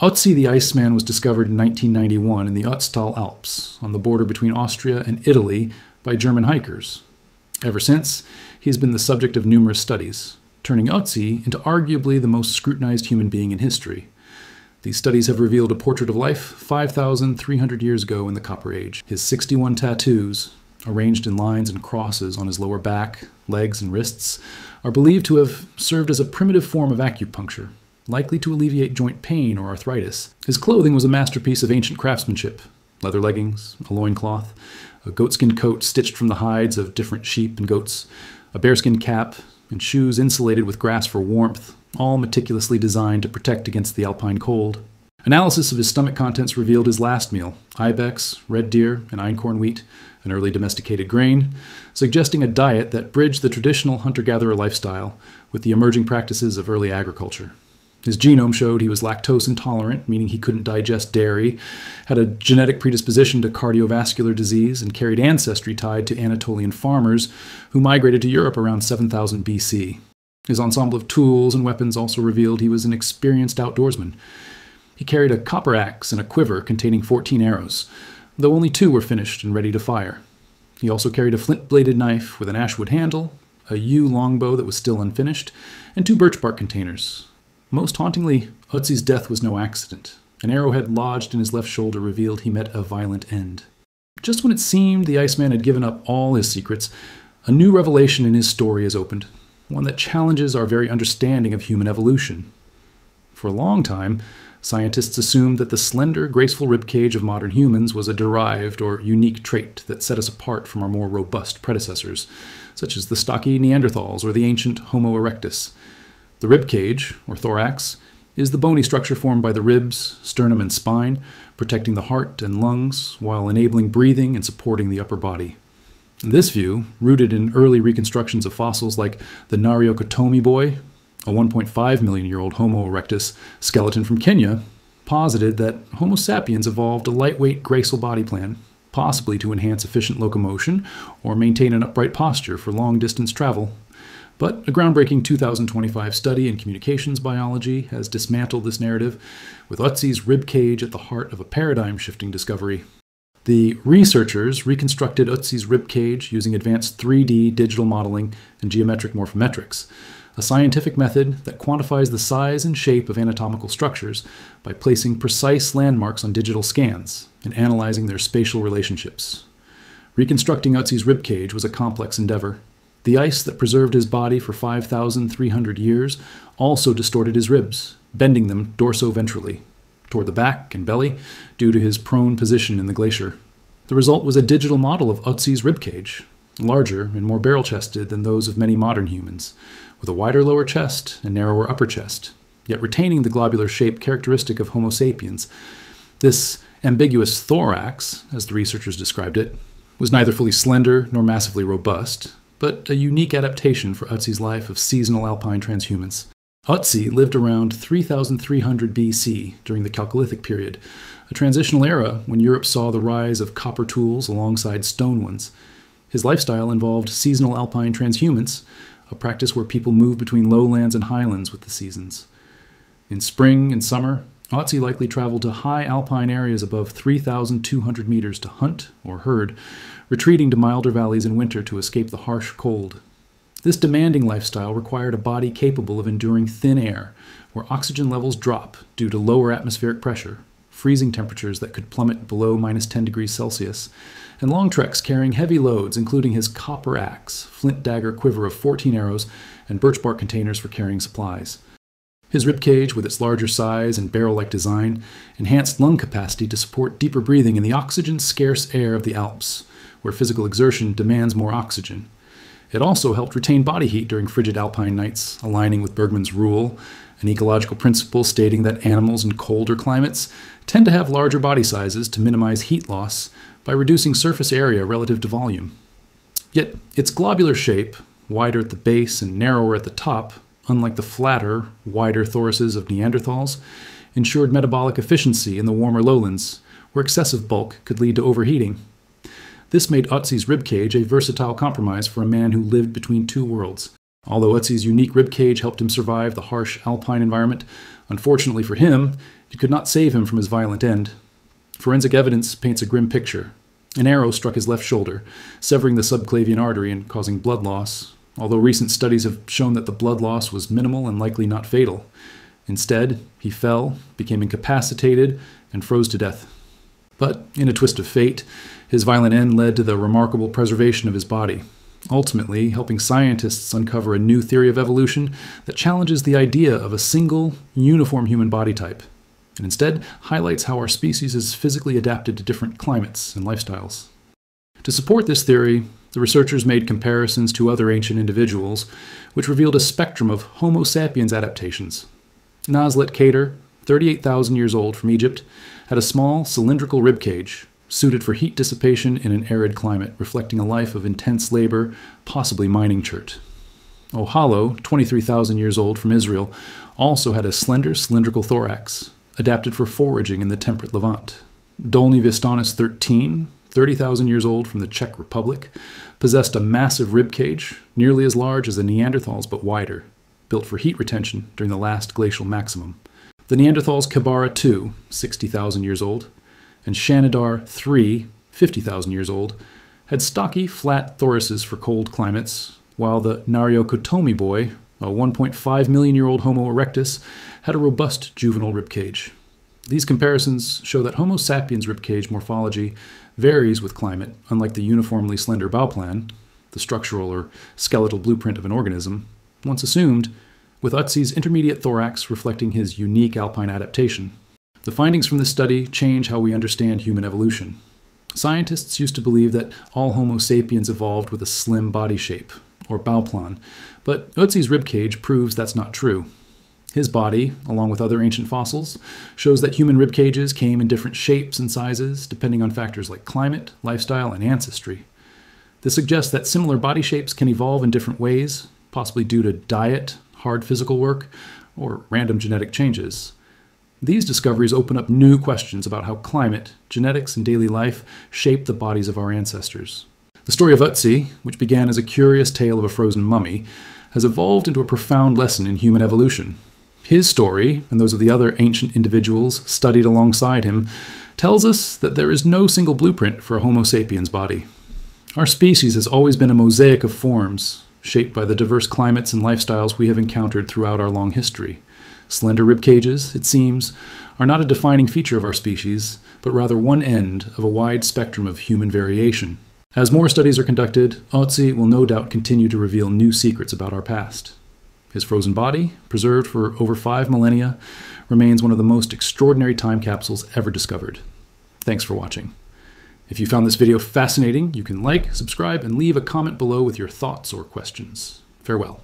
Ötzi the Iceman was discovered in 1991 in the Ötztal Alps, on the border between Austria and Italy, by German hikers. Ever since, he has been the subject of numerous studies, turning Ötzi into arguably the most scrutinized human being in history. These studies have revealed a portrait of life 5,300 years ago in the Copper Age. His 61 tattoos, arranged in lines and crosses on his lower back, legs, and wrists, are believed to have served as a primitive form of acupuncture, likely to alleviate joint pain or arthritis. His clothing was a masterpiece of ancient craftsmanship leather leggings, a loincloth, a goatskin coat stitched from the hides of different sheep and goats, a bearskin cap, and shoes insulated with grass for warmth, all meticulously designed to protect against the alpine cold. Analysis of his stomach contents revealed his last meal ibex, red deer, and einkorn wheat, an early domesticated grain, suggesting a diet that bridged the traditional hunter gatherer lifestyle with the emerging practices of early agriculture. His genome showed he was lactose intolerant, meaning he couldn't digest dairy, had a genetic predisposition to cardiovascular disease, and carried ancestry tied to Anatolian farmers who migrated to Europe around 7000 BC. His ensemble of tools and weapons also revealed he was an experienced outdoorsman. He carried a copper axe and a quiver containing 14 arrows, though only two were finished and ready to fire. He also carried a flint bladed knife with an ashwood handle, a yew longbow that was still unfinished, and two birch bark containers, most hauntingly, Ötzi's death was no accident. An arrowhead lodged in his left shoulder revealed he met a violent end. Just when it seemed the Iceman had given up all his secrets, a new revelation in his story is opened, one that challenges our very understanding of human evolution. For a long time, scientists assumed that the slender, graceful ribcage of modern humans was a derived or unique trait that set us apart from our more robust predecessors, such as the stocky Neanderthals or the ancient Homo erectus. The rib cage, or thorax, is the bony structure formed by the ribs, sternum, and spine, protecting the heart and lungs while enabling breathing and supporting the upper body. This view, rooted in early reconstructions of fossils like the Nariokotome boy, a 1.5 million year old Homo erectus skeleton from Kenya, posited that Homo sapiens evolved a lightweight, graceful body plan, possibly to enhance efficient locomotion or maintain an upright posture for long distance travel but a groundbreaking 2025 study in communications biology has dismantled this narrative, with Ötzi's rib cage at the heart of a paradigm shifting discovery. The researchers reconstructed Ötzi's rib cage using advanced 3D digital modeling and geometric morphometrics, a scientific method that quantifies the size and shape of anatomical structures by placing precise landmarks on digital scans and analyzing their spatial relationships. Reconstructing Ötzi's rib cage was a complex endeavor. The ice that preserved his body for 5,300 years also distorted his ribs, bending them dorso-ventrally toward the back and belly due to his prone position in the glacier. The result was a digital model of Ötzi's ribcage, larger and more barrel-chested than those of many modern humans, with a wider lower chest and narrower upper chest, yet retaining the globular shape characteristic of Homo sapiens. This ambiguous thorax, as the researchers described it, was neither fully slender nor massively robust, but a unique adaptation for Ötzi's life of seasonal alpine transhumance. Ötzi lived around 3300 BC during the Chalcolithic period, a transitional era when Europe saw the rise of copper tools alongside stone ones. His lifestyle involved seasonal alpine transhumance, a practice where people move between lowlands and highlands with the seasons. In spring and summer, Ötzi likely traveled to high alpine areas above 3,200 meters to hunt or herd, retreating to milder valleys in winter to escape the harsh cold. This demanding lifestyle required a body capable of enduring thin air, where oxygen levels drop due to lower atmospheric pressure, freezing temperatures that could plummet below minus 10 degrees Celsius, and long treks carrying heavy loads, including his copper axe, flint dagger quiver of 14 arrows, and birch bark containers for carrying supplies. His ribcage, with its larger size and barrel like design, enhanced lung capacity to support deeper breathing in the oxygen scarce air of the Alps, where physical exertion demands more oxygen. It also helped retain body heat during frigid alpine nights, aligning with Bergmann's rule, an ecological principle stating that animals in colder climates tend to have larger body sizes to minimize heat loss by reducing surface area relative to volume. Yet, its globular shape, wider at the base and narrower at the top, unlike the flatter, wider thoraces of Neanderthals, ensured metabolic efficiency in the warmer lowlands, where excessive bulk could lead to overheating. This made Ötzi's ribcage a versatile compromise for a man who lived between two worlds, Although Ötzi's unique rib cage helped him survive the harsh alpine environment, unfortunately for him, it could not save him from his violent end. Forensic evidence paints a grim picture. An arrow struck his left shoulder, severing the subclavian artery and causing blood loss, although recent studies have shown that the blood loss was minimal and likely not fatal. Instead, he fell, became incapacitated, and froze to death. But in a twist of fate, his violent end led to the remarkable preservation of his body, ultimately helping scientists uncover a new theory of evolution that challenges the idea of a single, uniform human body type, and instead highlights how our species is physically adapted to different climates and lifestyles. To support this theory, the researchers made comparisons to other ancient individuals, which revealed a spectrum of Homo sapiens adaptations. Nazlet Khater, 38,000 years old from Egypt, had a small cylindrical rib cage, suited for heat dissipation in an arid climate, reflecting a life of intense labor, possibly mining chert. Ohalo, 23,000 years old from Israel, also had a slender cylindrical thorax, adapted for foraging in the temperate Levant. Dolní Věstonice 13, 30,000 years old from the Czech Republic, possessed a massive rib cage, nearly as large as a Neanderthal's but wider, built for heat retention during the last glacial maximum. The Neanderthal's Kebara II, 60,000 years old, and Shanidar III, 50,000 years old, had stocky, flat thoraces for cold climates, while the Nariokotome boy, a 1.5 million year old Homo erectus, had a robust juvenile ribcage. These comparisons show that Homo sapiens ribcage morphology varies with climate, unlike the uniformly slender Bauplan, the structural or skeletal blueprint of an organism, once assumed, with Ötzi's intermediate thorax reflecting his unique alpine adaptation. The findings from this study change how we understand human evolution. Scientists used to believe that all Homo sapiens evolved with a slim body shape, or Bauplan, but Ötzi's ribcage proves that's not true. His body, along with other ancient fossils, shows that human rib cages came in different shapes and sizes depending on factors like climate, lifestyle, and ancestry. This suggests that similar body shapes can evolve in different ways, possibly due to diet, hard physical work, or random genetic changes. These discoveries open up new questions about how climate, genetics, and daily life shape the bodies of our ancestors. The story of Ötzi, which began as a curious tale of a frozen mummy, has evolved into a profound lesson in human evolution. His story, and those of the other ancient individuals studied alongside him, tells us that there is no single blueprint for a Homo sapiens body. Our species has always been a mosaic of forms, shaped by the diverse climates and lifestyles we have encountered throughout our long history. Slender rib cages, it seems, are not a defining feature of our species, but rather one end of a wide spectrum of human variation. As more studies are conducted, Ötzi will no doubt continue to reveal new secrets about our past. His frozen body, preserved for over five millennia, remains one of the most extraordinary time capsules ever discovered. Thanks for watching. If you found this video fascinating, you can like, subscribe, and leave a comment below with your thoughts or questions. Farewell.